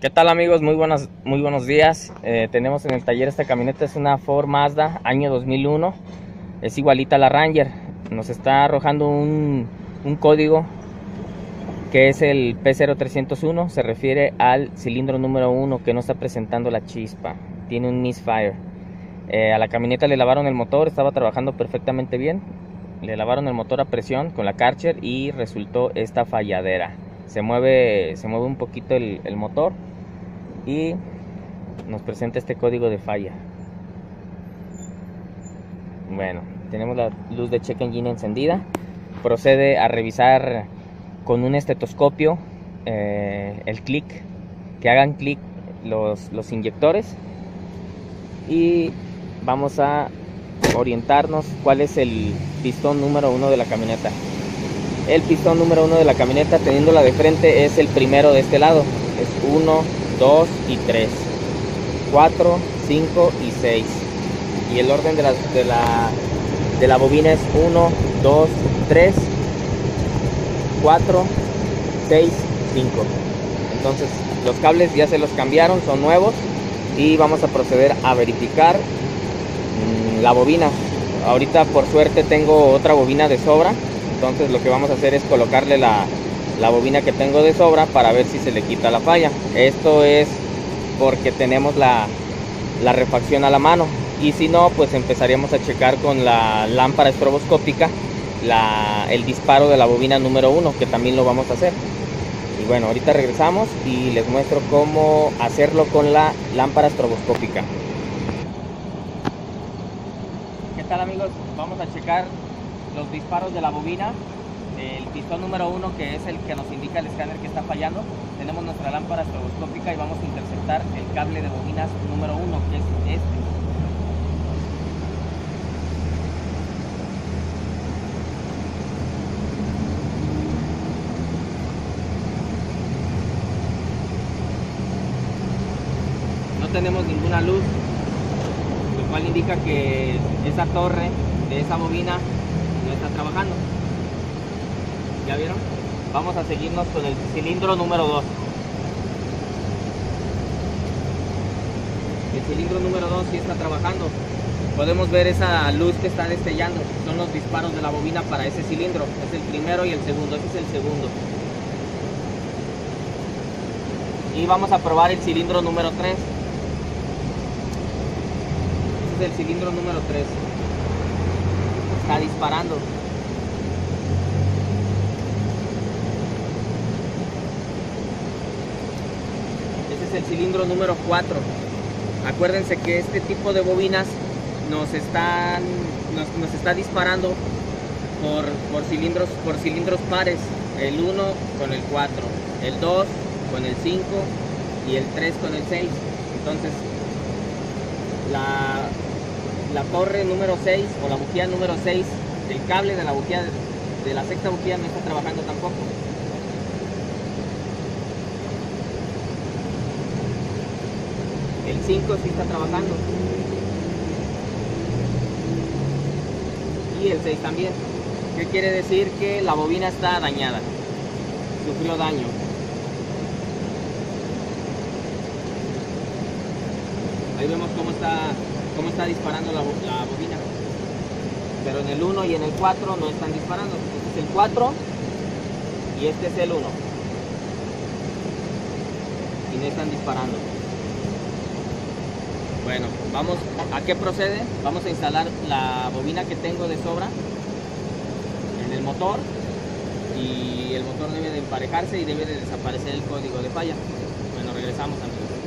¿Qué tal amigos? Muy buenos, muy buenos días. Eh, tenemos en el taller esta camioneta, es una Ford Mazda año 2001. Es igualita a la Ranger. Nos está arrojando un, código que es el P0301. Se refiere al cilindro número 1 que no está presentando la chispa. Tiene un misfire. Eh, a la camioneta le lavaron el motor, estaba trabajando perfectamente bien. Le lavaron el motor a presión con la Karcher y resultó esta falladera se mueve, se mueve un poquito el motor y nos presenta este código de falla. Bueno, tenemos la luz de check engine encendida. Procede a revisar con un estetoscopio eh, el clic, que hagan clic los, los inyectores y vamos a orientarnos cuál es el pistón número uno de la camioneta. El pistón número uno de la camioneta, teniéndola de frente, es el primero de este lado. Es 1, 2 y 3. 4, 5 y 6. Y el orden de la, de la, de la bobina es 1, 2, 3, 4, 6, 5. Entonces los cables ya se los cambiaron, son nuevos. Y vamos a proceder a verificar mmm, la bobina. Ahorita por suerte tengo otra bobina de sobra entonces lo que vamos a hacer es colocarle la, la bobina que tengo de sobra para ver si se le quita la falla. Esto es porque tenemos la, la refacción a la mano y si no pues empezaríamos a checar con la lámpara estroboscópica la, el disparo de la bobina número 1 que también lo vamos a hacer y bueno ahorita regresamos y les muestro cómo hacerlo con la lámpara estroboscópica ¿qué tal amigos? vamos a checar los disparos de la bobina, el pistón número uno que es el que nos indica el escáner que está fallando, tenemos nuestra lámpara estroboscópica y vamos a interceptar el cable de bobinas número uno que es este. No tenemos ninguna luz, lo cual indica que esa torre de esa bobina no está trabajando. ¿Ya vieron? Vamos a seguirnos con el cilindro número 2. El cilindro número 2 sí está trabajando. Podemos ver esa luz que está destellando. Son los disparos de la bobina para ese cilindro. Es el primero y el segundo. Ese es el segundo. Y vamos a probar el cilindro número 3. Este es el cilindro número 3 está disparando. Es el cilindro número 4. Acuérdense que este tipo de bobinas nos están nos, nos está disparando por, por, cilindros por cilindros pares. El 1 con el 4, el 2 con el 5 y el 3 con el 6. Entonces la, la torre número 6 o la bujía número 6 el cable de la bujía de la sexta bujía no está trabajando tampoco el 5 sí está trabajando y el 6 también ¿qué quiere decir? que la bobina está dañada sufrió daño ahí vemos cómo está cómo está disparando la, la, bobina. Pero en el 1 y en el 4 no están disparando. Este es el 4 y este es el 1. Y no están disparando. Bueno, vamos, ¿a qué procede? Vamos a instalar la bobina que tengo de sobra en el motor y el motor debe de emparejarse y debe de desaparecer el código de falla. Bueno, regresamos amigos.